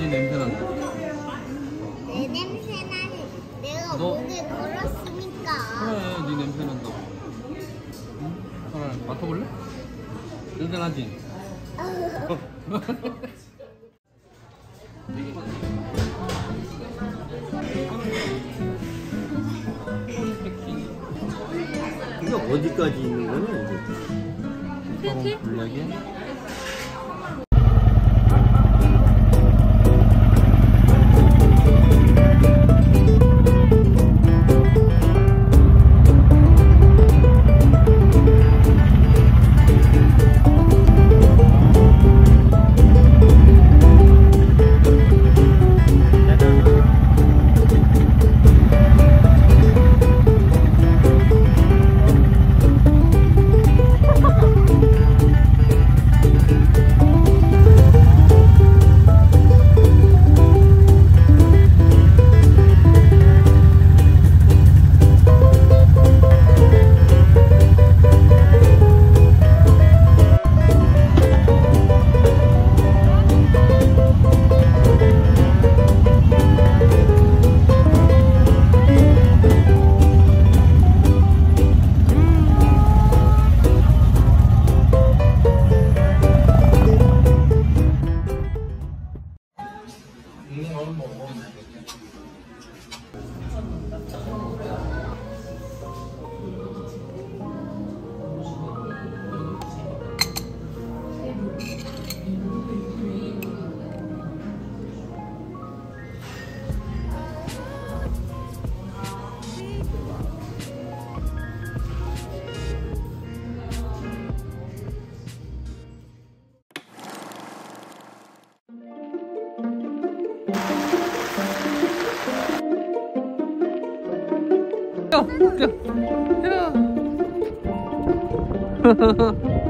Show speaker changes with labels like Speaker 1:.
Speaker 1: 아, 네 냄새 난다.
Speaker 2: 내 냄새 나니 내가
Speaker 1: 너-
Speaker 2: 목에 걸었으니까.
Speaker 1: 그래, 네 냄새 난다. 응? 그래, 맡아볼래? 냄새 나지?
Speaker 3: 이게 어디까지 있는 거냐 이게?
Speaker 1: 이렇게? 블랙에? 야, 야, 야.